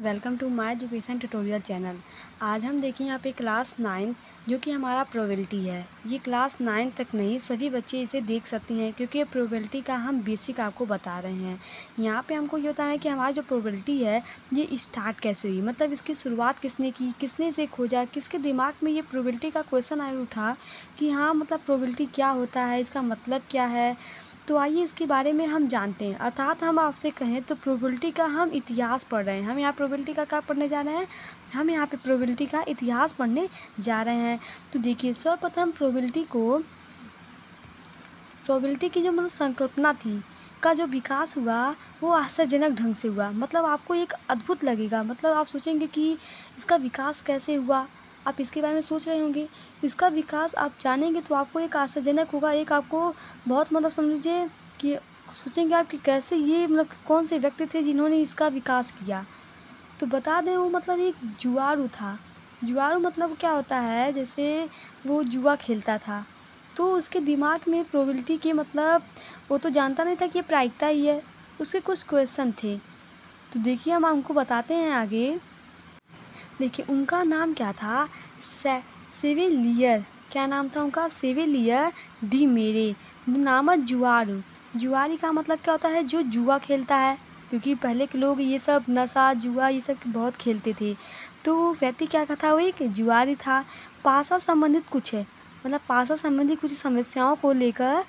Welcome to my education tutorial channel. आज हम देखें यहाँ पे क्लास नाइन, जो कि हमारा प्रोबेबिलिटी है। ये क्लास नाइन तक नहीं, सभी बच्चे इसे देख सकते हैं, क्योंकि ये प्रोबेबिलिटी का हम बेसिक आपको बता रहे हैं। यहाँ पे हमको ये होता है कि हमारी जो प्रोबेबिलिटी है, ये स्टार्ट कैसे हुई? मतलब इसकी शुरुआत किसने की? किसने इसे खोजा? किसके दिमाग में ये प्रोबेबिलिटी का क्वेश्चन आया उठा कि हाँ मतलब प्रोबेबिलिटी क्या होता है? इसका मतलब क्या है? तो आइए इसके बारे में हम जानते हैं। अर्थात हम आपसे कहें तो प्रोबेबिलिटी का हम इतिहास पढ़ रहे हैं। हम यहाँ प्रोबेबिलिटी का क्या पढ़ने जा रहे हैं? हम यहाँ पे प्रोबेबिलिटी का इतिहास पढ़ने जा रहे हैं। तो देखिए, सर्वप्रथम प्रोबेबिलिटी को प्रोबेबिलिटी की जो मतलब संकल्पना थी, का जो विकास हुआ, वो आश्चर्यजनक ढंग से हुआ। मतलब आपको एक अद्भुत लगेगा। मतलब आप सोचेंगे कि इसका विकास कैसे हुआ? आप इसके बारे में सोच रहे होंगे। इसका विकास आप जानेंगे तो आपको एक आशाजनक होगा, एक आपको बहुत मतलब समझ लीजिए कि सोचेंगे आप कि कैसे ये मतलब कौन से व्यक्ति थे जिन्होंने इसका विकास किया। तो बता दें वो मतलब एक जुआरू था। जुआरू मतलब क्या होता है? जैसे वो जुआ खेलता था। तो उसके दिमाग में प्रोबेबिलिटी के मतलब वो तो जानता नहीं था कि ये प्रायिकता ही है। उसके कुछ क्वेश्चन थे। तो देखिए हम आपको बताते हैं आगे। देखिए, उनका नाम क्या था? सेविलियर। क्या नाम था उनका? सेविलियर डी मेरे। नामक जुआरू। जुआरी का मतलब क्या होता है? जो जुआ खेलता है। क्योंकि पहले के लोग ये सब नशा, जुआ, ये सब बहुत खेलते थे। तो व्यक्ति क्या था? वो एक जुआरी था। पासा संबंधित कुछ है। मतलब पासा संबंधी कुछ समस्याओं को लेकर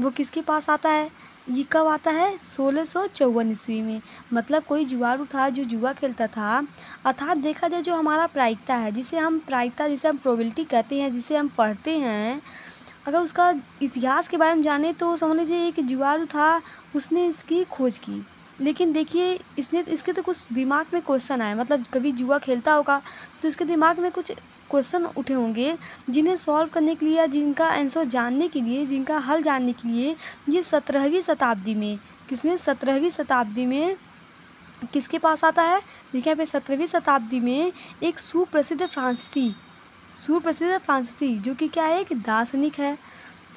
वो किसके पास आता है? ये कब आता है? सोलह सौ चौवन ईस्वी में। मतलब कोई जुआरू था जो जुआ खेलता था। अर्थात देखा जाए जो हमारा प्रायिकता है, जिसे हम प्रायिकता, जिसे हम प्रोबेबिलिटी कहते हैं, जिसे हम पढ़ते हैं, अगर उसका इतिहास के बारे में जाने तो समझ लीजिए एक जुआरू था, उसने इसकी खोज की। लेकिन देखिए, इसने, इसके तो कुछ दिमाग में क्वेश्चन आए मतलब कभी जुआ खेलता होगा तो इसके दिमाग में कुछ क्वेश्चन उठे होंगे, जिन्हें सॉल्व करने के लिए जिनका आंसर जानने के लिए, जिनका हल जानने के लिए ये सत्रहवीं शताब्दी में, किसमें? सत्रहवीं शताब्दी में किसके पास आता है? देखिए यहाँ पे सत्रहवीं शताब्दी में एक सुप्रसिद्ध फ्रांसीसी सुप्रसिद्ध फ्रांसीसी, जो कि क्या है? एक दार्शनिक है।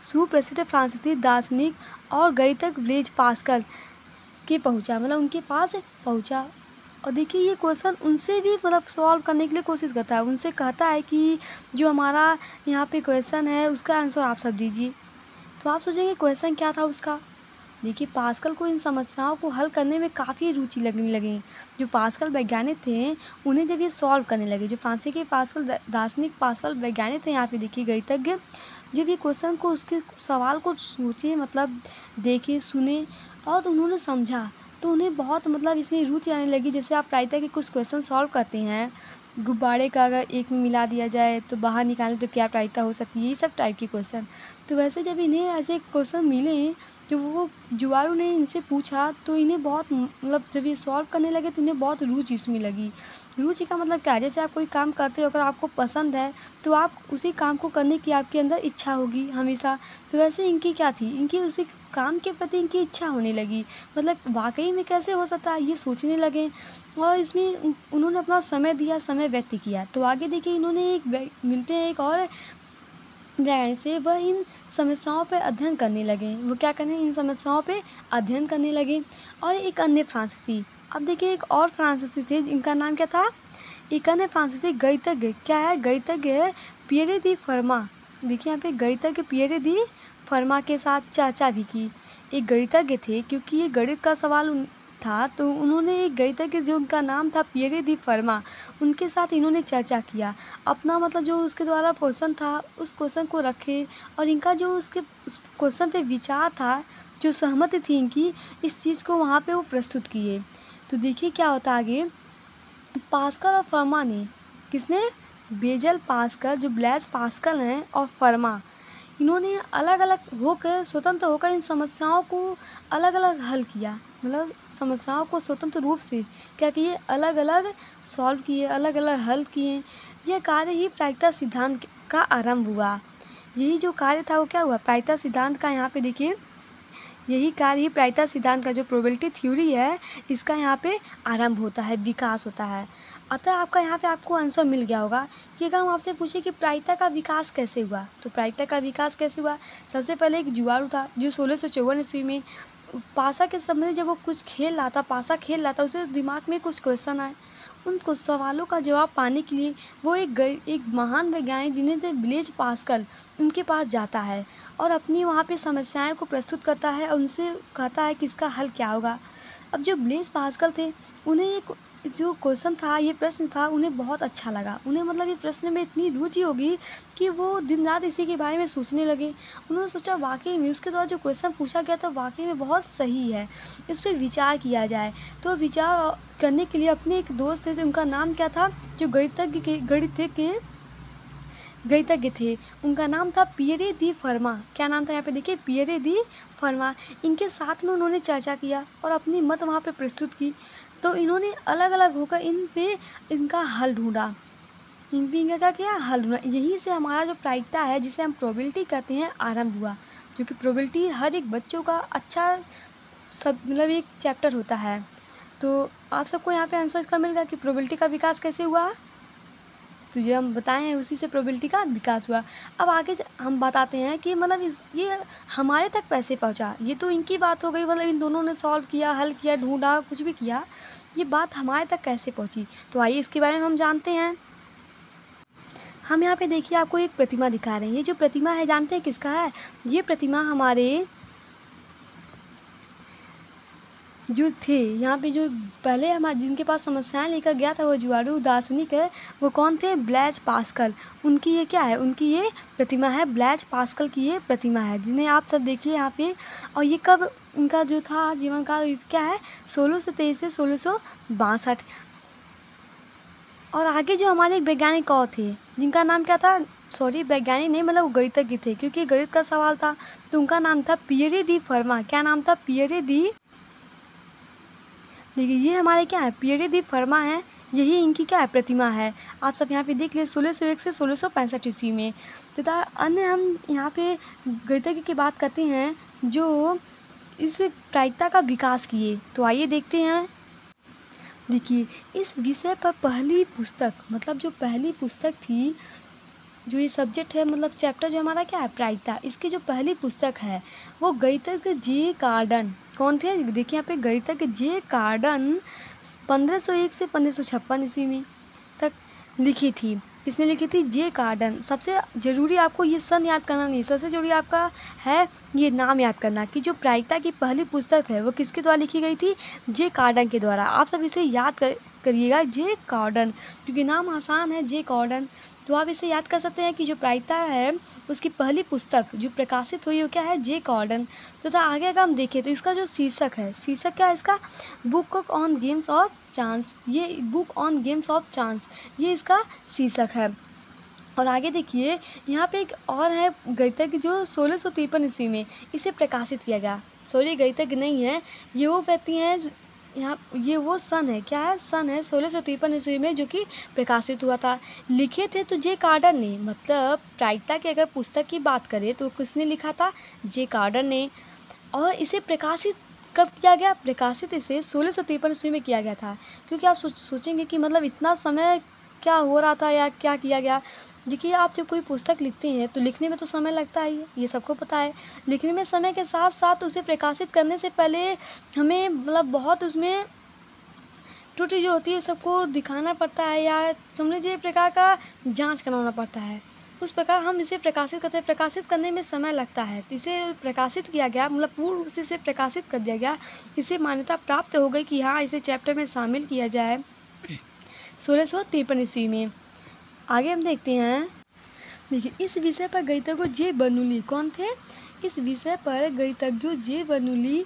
सुप्रसिद्ध फ्रांसीसी, दार्शनिक और गणितज्ञ ब्लेज पास्कल के पहुँचा मतलब उनके पास पहुँचा। और देखिए, ये क्वेश्चन उनसे भी मतलब सॉल्व करने के लिए कोशिश करता है। उनसे कहता है कि जो हमारा यहाँ पे क्वेश्चन है, उसका आंसर आप सब दीजिए। तो आप सोचेंगे क्वेश्चन क्या था उसका? देखिए पास्कल को इन समस्याओं को हल करने में काफ़ी रुचि लगने लगी। जो पास्कल वैज्ञानिक थे, उन्हें जब ये सॉल्व करने लगे, जो फ्रांसी के पास्कल दार्शनिक पास्कल वैज्ञानिक थे, यहाँ पे देखिए, गणितज्ञ जब ये क्वेश्चन को उसके सवाल को सोचे मतलब देखे, सुने और उन्होंने समझा तो उन्हें बहुत मतलब इसमें रुचि आने लगी। जैसे आप प्रायता के कुछ क्वेश्चन सॉल्व करते हैं गुब्बारे का अगर एक में मिला दिया जाए तो बाहर निकालें तो क्या प्रायिकता हो सकती है? ये सब टाइप के क्वेश्चन तो वैसे जब इन्हें ऐसे क्वेश्चन मिले तो वो जुआरू ने इनसे पूछा तो इन्हें बहुत मतलब जब ये सॉल्व करने लगे तो इन्हें बहुत रुचि इसमें लगी. रुचि का मतलब क्या? है जैसे आप कोई काम करते हो, अगर आपको पसंद है तो आप उसी काम को करने की आपके अंदर इच्छा होगी हमेशा. तो वैसे इनकी क्या थी? इनकी उसी काम के प्रति इनकी इच्छा होने लगी. मतलब वाकई में कैसे हो सकता है? ये सोचने लगे. और इसमें उन्होंने अपना समय दिया, समय व्यक्त किया। तो आगे देखिए, इन्होंने एक मिलते हैं एक और वैज्ञानिक से। वह इन समस्याओं पर अध्ययन करने लगे। वो क्या करने इन समस्याओं पर अध्ययन करने लगे। और एक अन्य फ्रांसीसी। अब देखिए, एक और फ्रांसीसी थे इनका नाम क्या था? एक अन्य फ्रांसीसी गणितज्ञ क्या है? गणितज्ञ पियरे दी फर्मा। देखिए, यहाँ पे गणितज्ञ पियरे दी फर्मा के साथ चर्चा भी की। एक गणितज्ञ थे, क्योंकि ये गणित का सवाल था तो उन्होंने एक गणितज्ञ जो उनका नाम था पियरे दी फर्मा, उनके साथ इन्होंने चर्चा किया। अपना मतलब जो उसके द्वारा क्वेश्चन था, उस क्वेश्चन को रखे और इनका जो उसके उस क्वेश्चन पे विचार था, जो सहमति थी इनकी, इस चीज़ को वहाँ पे वो प्रस्तुत किए। तो देखिए क्या होता आगे। पास्कर और फर्मा ने, किसने? बेजल पास्कर जो ब्लैज पास्कल हैं और फर्मा। इन्होंने अलग अलग होकर, स्वतंत्र होकर इन समस्याओं को अलग अलग हल किया। मतलब समस्याओं को स्वतंत्र रूप से, क्या किए अलग अलग सॉल्व किए अलग अलग हल किए यह कार्य ही प्रायिकता सिद्धांत का आरंभ हुआ। यही जो कार्य था वो क्या हुआ? प्रायिकता सिद्धांत का यहाँ पे देखिए, यही कार्य ही प्रायिकता सिद्धांत का जो प्रोबेबिलिटी थ्योरी है, इसका यहाँ पे आरंभ होता है, विकास होता है। अतः आपका यहाँ पे आपको आंसर मिल गया होगा कि अगर हम आपसे पूछे कि प्रायिकता का विकास कैसे हुआ? तो प्रायिकता का विकास कैसे हुआ? सबसे पहले एक जुआरू था, जो सोलह सौ चौवन ईस्वी में पासा के समय जब वो कुछ खेल रहा था, पासा खेल रहा था, उसे दिमाग में कुछ क्वेश्चन आए। उन कुछ सवालों का जवाब पाने के लिए वो एक गई, एक महान वैज्ञानिक जिन्हें थे ब्लेज पास्कल, उनके पास जाता है और अपनी वहाँ पे समस्याएँ को प्रस्तुत करता है और उनसे कहता है कि इसका हल क्या होगा। अब जो ब्लेज पास्कल थे, उन्हें एक जो क्वेश्चन था, ये प्रश्न था, उन्हें बहुत अच्छा लगा। उन्हें मतलब इस प्रश्न में इतनी रुचि होगी कि वो दिन रात इसी के बारे में सोचने लगे। उन्होंने सोचा, वाकई में उसके द्वारा जो क्वेश्चन पूछा गया था, वाकई में बहुत सही है। इस पर विचार किया जाए। तो विचार करने के लिए अपने एक दोस्त थे, उनका नाम क्या था? जो गणितज्ञ के, गणित के, गणितज्ञ थे। उनका नाम था पियरे दी फर्मा। क्या नाम था यहाँ पे? देखिए, पियरे दी फर्मा। इनके साथ में उन्होंने चर्चा किया और अपनी मत वहाँ पे प्रस्तुत की। तो इन्होंने अलग अलग होकर इन पे इनका हल ढूंढा। इन पे इनका क्या किया? हल ढूंढा। यहीं से हमारा जो प्रायिकता है, जिसे हम प्रोबेबिलिटी कहते हैं, आरंभ हुआ। क्योंकि प्रोबेबिलिटी हर एक बच्चों का अच्छा सब मतलब एक चैप्टर होता है। तो आप सबको यहाँ पे आंसर इसका मिल गया कि प्रोबेबिलिटी का विकास कैसे हुआ? तो ये हम बताए हैं, उसी से प्रोबेबिलिटी का विकास हुआ। अब आगे हम बताते हैं कि मतलब इस, ये हमारे तक कैसे पहुँचा। ये तो इनकी बात हो गई मतलब इन दोनों ने सॉल्व किया, हल किया, ढूंढा, कुछ भी किया। ये बात हमारे तक कैसे पहुँची? तो आइए इसके बारे में हम जानते हैं। हम यहाँ पे देखिए, आपको एक प्रतिमा दिखा रहे हैं। ये जो प्रतिमा है, जानते हैं किसका है? ये प्रतिमा हमारे जो थे। यहाँ पे जो पहले हमारे जिनके पास समस्याएँ लेकर गया था वो जुआड़ू दार्शनिक है, वो कौन थे? Blaise Pascal. उनकी ये क्या है? उनकी ये प्रतिमा है ब्लैज पास्कल की ये प्रतिमा है, जिन्हें आप सब देखिए यहाँ पे। और ये कब इनका जो था जीवन काल क्या है? सोलह सौ तेईस से सोलह सौ बासठ। और आगे जो हमारे एक वैज्ञानिक और थे, जिनका नाम क्या था? सॉरी, वैज्ञानिक नहीं मतलब गणितज्ञ थे, क्योंकि गणित का सवाल था। तो उनका नाम था पियरे डी फर्मा। क्या नाम था? पियरे डी देखिए, ये हमारे क्या है? पियरे दी फर्मा है। यही इनकी क्या है? प्रतिमा है। आप सब यहाँ पे देख लें, सोलह सौ एक से सोलह सौ पैंसठ ईस्वी में। तथा अन्य हम यहाँ पे गणितज्ञ की बात करते हैं, जो इस प्रायिकता का विकास किए। तो आइए देखते हैं। देखिए, इस विषय पर पहली पुस्तक मतलब जो पहली पुस्तक थी जो ये सब्जेक्ट है मतलब चैप्टर जो हमारा क्या है प्रायिकता इसकी जो पहली पुस्तक है, वो गणितज्ञ जे कार्डन कौन थे? देखिए यहाँ पे गणितज्ञ जे कार्डन पंद्रह सौ एक से पंद्रह ईस्वी में तक लिखी थी। किसने लिखी थी? जे कार्डन सबसे ज़रूरी आपको ये सन याद करना नहीं, सबसे ज़रूरी आपका है ये नाम याद करना कि जो प्रायिकता की पहली पुस्तक है, वो किसके द्वारा लिखी गई थी? जे कार्डन के द्वारा। आप सब इसे याद कर, करिएगा, जे कार्डन क्योंकि नाम आसान है, जे कार्डन तो आप इसे याद कर सकते हैं कि जो प्रायिकता है उसकी पहली पुस्तक जो प्रकाशित हुई वो क्या है? जे कॉर्डन तो, तो आगे अगर हम देखें तो इसका जो शीर्षक है शीर्षक क्या है इसका? Book on games of chance ये book on games of chance ये इसका शीर्षक है। और आगे देखिए यहाँ पे एक और है गणितज्ञ जो सोलह सौ तिरपन ईस्वी में इसे प्रकाशित किया गया। सॉरी गणितज्ञ नहीं है ये वो व्यक्ति हैं यहाँ, ये वो सन है, क्या है? सन है सोलह सौ तिरपन ईस्वी में जो कि प्रकाशित हुआ था। लिखे थे तो जे कार्डन ने मतलब प्रायिकता की अगर पुस्तक की बात करें तो किसने लिखा था? जे कार्डन ने। और इसे प्रकाशित कब किया गया? प्रकाशित इसे सोलह सौ तिरपन ईस्वी में किया गया था। क्योंकि आप सोचेंगे कि मतलब इतना समय क्या हो रहा था या क्या किया गया? देखिए, आप जब कोई पुस्तक लिखते हैं तो लिखने में तो समय लगता ही है, ये सबको पता है। लिखने में समय के साथ साथ उसे प्रकाशित करने से पहले हमें मतलब बहुत उसमें त्रुटि जो होती है सबको दिखाना पड़ता है या समझ लीजिए प्रकार का जाँच करवाना पड़ता है। उस प्रकार हम इसे प्रकाशित करते हैं, प्रकाशित करने में समय लगता है। इसे प्रकाशित किया गया मतलब पूर्ण रूप से इसे प्रकाशित कर दिया गया, इसे मान्यता प्राप्त हो गई कि हाँ इसे चैप्टर में शामिल किया जाए। सोलह सौ तिरपन ईस्वी में। आगे हम देखते हैं। देखिए, इस विषय पर गणितज्ञ जे बनुली, कौन थे? इस विषय पर गणितज्ञ जे बनुली,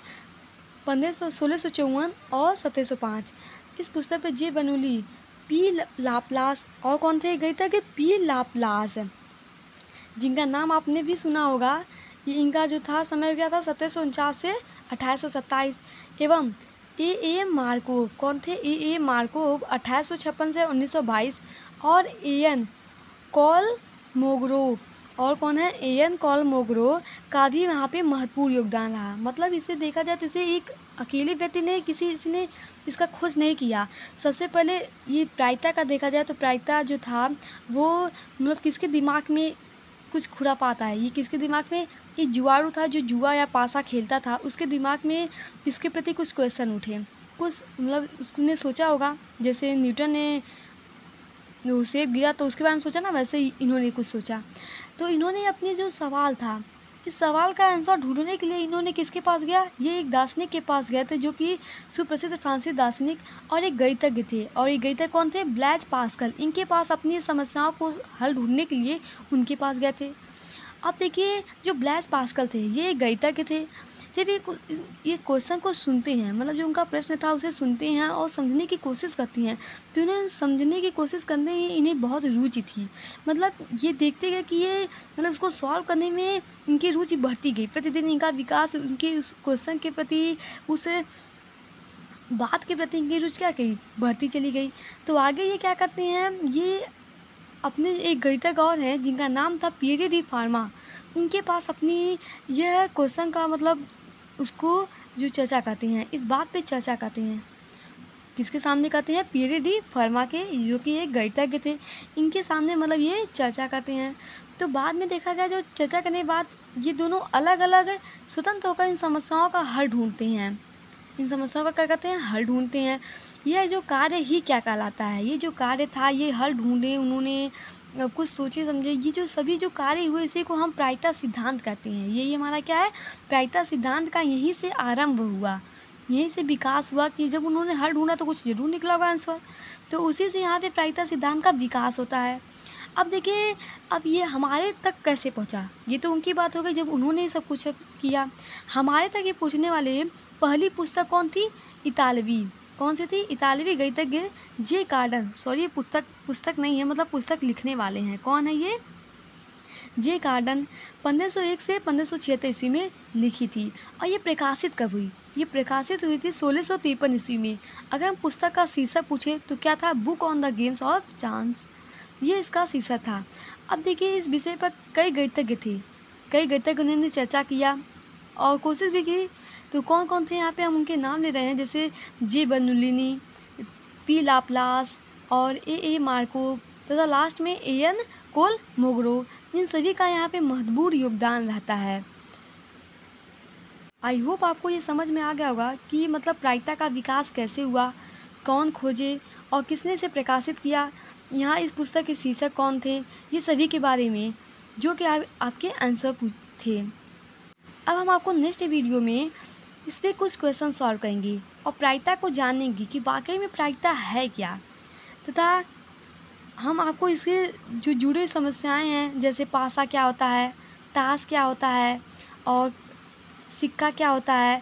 पंद्रह सौ सोलह सौ चौवन और सत्रह सौ पाँच। इस पुस्तक पर जे बनुली, पी लापलास, और कौन थे? गणितज्ञ पी लापलास। जिनका नाम आपने भी सुना होगा, ये इनका जो था, समय हो गया था? सत्रह सौ उनचास से अठारह सौ सत्ताईस। एवं ए ए मार्कोव, कौन थे? ए ए मार्कोव, अठारह सौ छप्पन से उन्नीस सौ बाईस। और एन कॉल मोगरो और कौन है? एन कॉल मोगरो का भी वहाँ पे महत्वपूर्ण योगदान रहा। मतलब इसे देखा जाए तो इसे एक अकेले व्यक्ति ने किसी इसने इसका खोज नहीं किया। सबसे पहले ये प्रायता का देखा जाए तो प्रायता जो था, वो मतलब किसके दिमाग में कुछ खुरा पाता है? ये किसके दिमाग में? ये जुआरू था जो जुआ या पासा खेलता था। उसके दिमाग में इसके प्रति कुछ क्वेश्चन उठे। कुछ मतलब उसने सोचा होगा, जैसे न्यूटन ने वो सेब गिरा तो उसके बारे में सोचा ना, वैसे ही इन्होंने कुछ सोचा। तो इन्होंने अपने जो सवाल था, इस सवाल का आंसर ढूँढने के लिए इन्होंने किसके पास गया? ये एक दार्शनिक के पास गए थे, जो कि सुप्रसिद्ध फ्रांसीसी दार्शनिक और एक गणितज्ञ थे। और ये गणितज्ञ कौन थे? Blaise Pascal. इनके पास अपनी समस्याओं को हल ढूँढने के लिए उनके पास गए थे। अब देखिए, जो ब्लैज पास्कल थे, ये गणितज्ञ थे। जब ये ये क्वेश्चन को सुनते हैं मतलब जो उनका प्रश्न था उसे सुनते हैं और समझने की कोशिश करती हैं तो इन्हें समझने की कोशिश करने में इन्हें बहुत रुचि थी। मतलब ये देखते गए कि ये मतलब उसको सॉल्व करने में इनकी रुचि बढ़ती गई। प्रतिदिन इनका विकास उनके उस क्वेश्चन के प्रति, उस बात के प्रति इनकी रुचि क्या गई? बढ़ती चली गई। तो आगे ये क्या करते हैं, ये अपने एक गणितज्ञ और हैं, जिनका नाम था पीरी डी फार्मा। इनके पास अपनी यह क्वेश्चन का मतलब उसको जो चर्चा करते हैं, इस बात पे चर्चा करते हैं। किसके सामने करते हैं? पीरी डी फर्मा के, जो कि एक गणितज्ञ थे। इनके सामने मतलब ये चर्चा करते हैं। तो बाद में देखा गया, जो चर्चा करने के बाद ये दोनों अलग अलग स्वतंत्र होकर इन समस्याओं का हल ढूंढते हैं। इन समस्याओं का क्या कहते हैं? हल ढूंढते हैं। यह जो कार्य ही क्या कहलाता है? ये जो कार्य था, ये हल ढूंढे उन्होंने। कुछ सोचे समझे ये जो सभी जो कार्य हुए, इसी को हम प्रायता सिद्धांत कहते हैं। यही हमारा क्या है? प्रायता सिद्धांत का यहीं से आरंभ हुआ। यहीं से विकास हुआ कि जब उन्होंने हल ढूंढा तो कुछ ज़रूर निकला होगा आंसर। तो उसी से यहाँ पे प्रायता सिद्धांत का विकास होता है। अब देखिए, अब ये हमारे तक कैसे पहुँचा? ये तो उनकी बात हो गई जब उन्होंने सब कुछ किया। हमारे तक ये पूछने वाले पहली पुस्तक कौन थी? इतालवी। कौन सी थी? इतालवी गणितज्ञ जे कार्डन। सॉरी, ये पुस्तक पुस्तक नहीं है मतलब पुस्तक लिखने वाले हैं। कौन है ये? जे कार्डन 1501 से पंद्रह ईस्वी में लिखी थी। और ये प्रकाशित कब हुई? ये प्रकाशित हुई थी सोलह सौ तिरपन ईस्वी में। अगर हम पुस्तक का शीर्षक पूछे तो क्या था? Book on the games of chance ये इसका शीर्षक था। अब देखिए, इस विषय पर कई गणितज्ञ थे। कई गणितज्ञ ने चर्चा किया और कोशिश भी की तो कौन कौन थे यहाँ पे? हम उनके नाम ले रहे हैं जैसे जे बनुलिनी पी लाप्लास और ए ए मार्को तथा लास्ट में ए एन कोल मोगरो। इन सभी का यहाँ पे महत्वपूर्ण योगदान रहता है। आई होप आपको ये समझ में आ गया होगा कि मतलब प्रायिकता का विकास कैसे हुआ कौन खोजे और किसने से प्रकाशित किया। यहाँ इस पुस्तक के शीर्षक कौन थे ये सभी के बारे में जो कि आ, आपके आंसर थे। अब हम आपको नेक्स्ट वीडियो में इस पर कुछ क्वेश्चन सॉल्व करेंगी और प्रायिकता को जानेंगी कि वाकई में प्रायिकता है क्या। तथा हम आपको इसके जो जुड़े समस्याएँ हैं, जैसे पासा क्या होता है, ताश क्या होता है और सिक्का क्या होता है,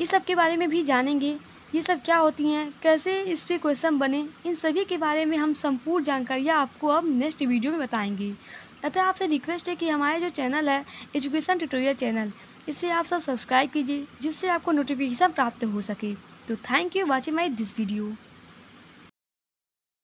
इस सब के बारे में भी जानेंगे। ये सब क्या होती हैं, कैसे इस पर क्वेश्चन बने, इन सभी के बारे में हम संपूर्ण जानकारियाँ आपको अब नेक्स्ट वीडियो में बताएँगे। अतः आपसे रिक्वेस्ट है कि हमारे जो चैनल है, एजुकेशन ट्यूटोरियल चैनल, इसे आप सब सब्सक्राइब कीजिए, जिससे आपको नोटिफिकेशन प्राप्त हो सके। तो thank you watching my this video